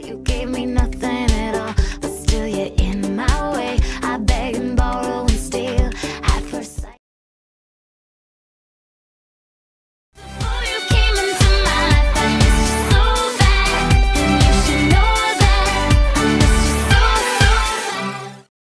You gave me nothing.